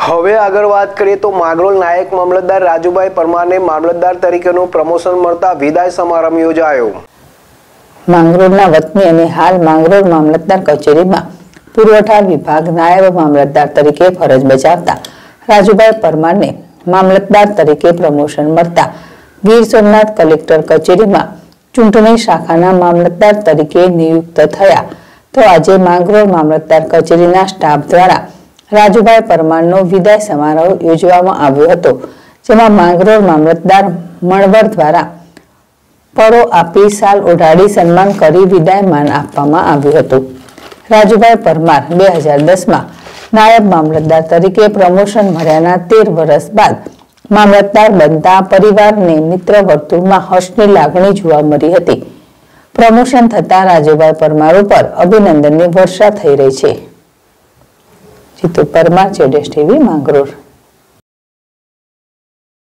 હવે આગળ વાત કરીએ તો માગરોલ નાયક મામલતદાર રાજુભાઈ પરમારને મામલતદાર તરીકેનું પ્રમોશન મળતા વિદાય સમારંભ યોજાયો. માંગરોળના વતની અને હાલ માંગરોળ મામલતદાર કચેરીમાં પુરવઠા વિભાગ નાયબ મામલતદાર તરીકે ફરજ બજાવતા રાજુભાઈ પરમારને મામલતદાર તરીકે પ્રમોશન મળતા ગીર સોમનાથ કલેક્ટર કચેરીમાં ચૂંટણી શાખાના મામલતદાર તરીકે નિયુક્ત થયા. તો આજે માંગરોળ મામલતદાર કચેરીના સ્ટાફ દ્વારા રાજુભાઈ પરમારનો વિદાય સમારોહ યોજવામાં આવ્યો હતો, જેમાં માંગરોળ મામલતદાર મણવર દ્વારા પરો આપી સાલ ઓઢાડી સન્માન કરી વિદાયમાન આપવામાં આવ્યું હતું. રાજુભાઈ પરમાર બે હજાર દસમાં નાયબ મામલતદાર તરીકે પ્રમોશન મળ્યાના તેર વર્ષ બાદ મામલતદાર બનતા પરિવારને મિત્ર વર્તુળમાં હર્ષની લાગણી જોવા મળી હતી. પ્રમોશન થતાં રાજુભાઈ પરમાર ઉપર અભિનંદનની વર્ષા થઈ રહી છે. જીતુ પરમાર જેડેશ ટીવી માંગરોળ.